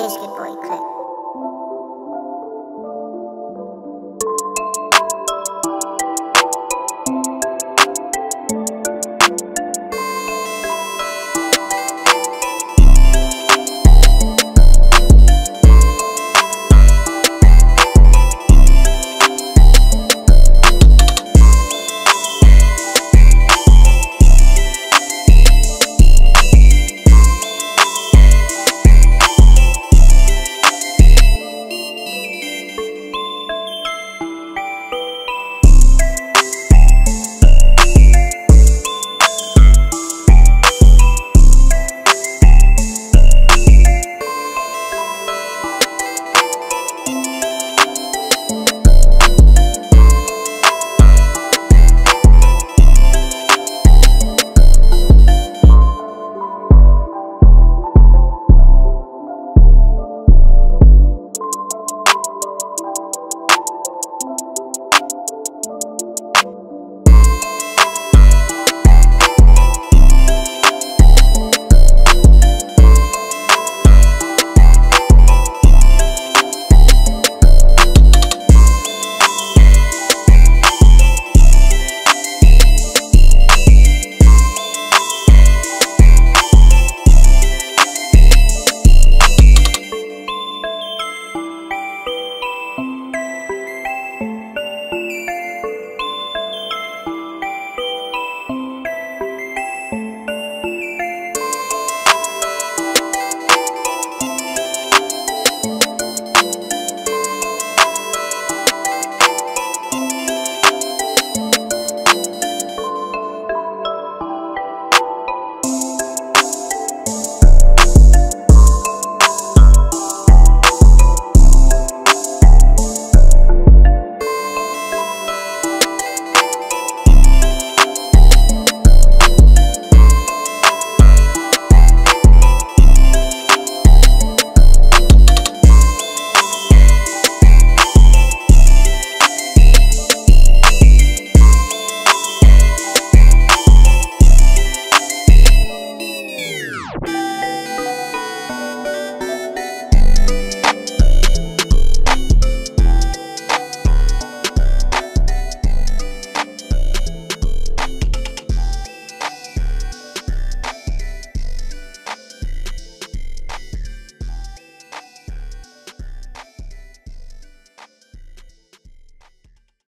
Biscuit Boy clip.